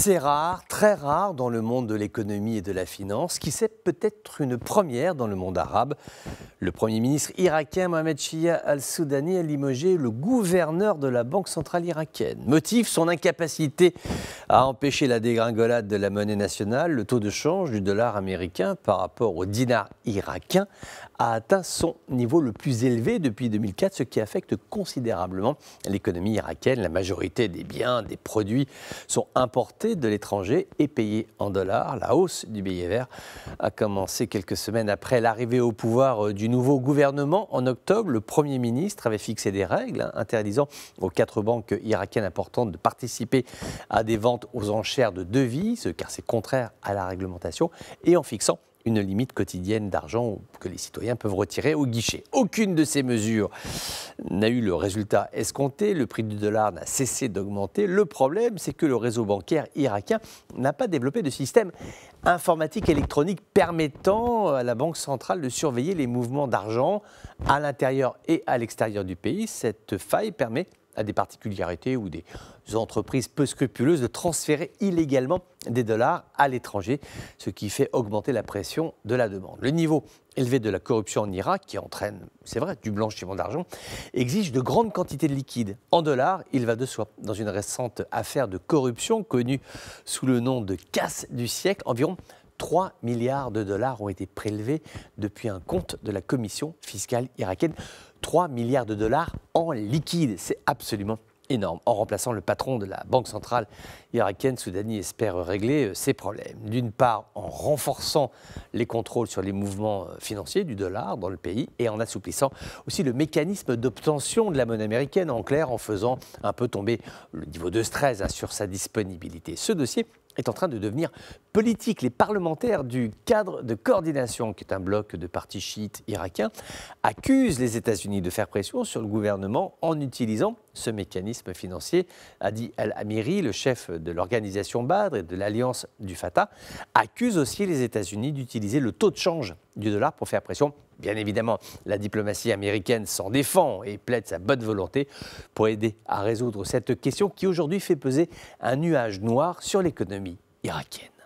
C'est rare, très rare dans le monde de l'économie et de la finance, qui c'est peut-être une première dans le monde arabe. Le Premier ministre irakien Mohamed Shia al-Soudani a limogé le gouverneur de la Banque centrale irakienne. Motif, son incapacité à empêcher la dégringolade de la monnaie nationale. Le taux de change du dollar américain par rapport au dinar irakien a atteint son niveau le plus élevé depuis 2004, ce qui affecte considérablement l'économie irakienne. La majorité des biens, des produits sont importés de l'étranger et payés en dollars. La hausse du billet vert a commencé quelques semaines après l'arrivée au pouvoir du nouveau gouvernement. En octobre, le Premier ministre avait fixé des règles hein, interdisant aux quatre banques irakiennes importantes de participer à des ventes aux enchères de devises, car c'est contraire à la réglementation, et en fixant une limite quotidienne d'argent que les citoyens peuvent retirer au guichet. Aucune de ces mesures n'a eu le résultat escompté. Le prix du dollar n'a cessé d'augmenter. Le problème, c'est que le réseau bancaire irakien n'a pas développé de système informatique électronique permettant à la Banque centrale de surveiller les mouvements d'argent à l'intérieur et à l'extérieur du pays. Cette faille permet à des particularités ou des entreprises peu scrupuleuses de transférer illégalement des dollars à l'étranger, ce qui fait augmenter la pression de la demande. Le niveau élevé de la corruption en Irak, qui entraîne, c'est vrai, du blanchiment d'argent, exige de grandes quantités de liquide. En dollars, il va de soi. Dans une récente affaire de corruption connue sous le nom de casse du siècle, environ 3 milliards de dollars ont été prélevés depuis un compte de la commission fiscale irakienne. 3 milliards de dollars en liquide. C'est absolument énorme. En remplaçant le patron de la Banque centrale irakienne, Soudani espère régler ses euh, problèmes. D'une part, en renforçant les contrôles sur les mouvements euh, financiers du dollar dans le pays et en assouplissant aussi le mécanisme d'obtention de la monnaie américaine, en clair, en faisant un peu tomber le niveau de stress hein, sur sa disponibilité. Ce dossier est en train de devenir politique. Les parlementaires du cadre de coordination, qui est un bloc de partis chiites irakiens, accusent les États-Unis de faire pression sur le gouvernement en utilisant ce mécanisme financier, a dit Al-Amiri, le chef de l'organisation Badr et de l'alliance du Fatah, accuse aussi les États-Unis d'utiliser le taux de change du dollar pour faire pression. Bien évidemment, la diplomatie américaine s'en défend et plaide sa bonne volonté pour aider à résoudre cette question qui aujourd'hui fait peser un nuage noir sur l'économie irakienne.